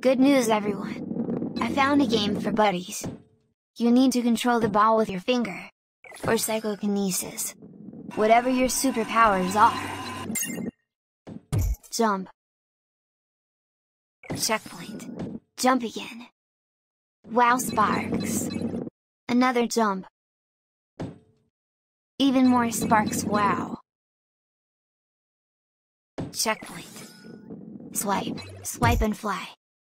Good news everyone! I found a game for buddies! You need to control the ball with your finger, or psychokinesis. Whatever your superpowers are. Jump. Checkpoint. Jump again. Wow sparks! Another jump. Even more sparks wow! Checkpoint. Swipe, swipe and fly.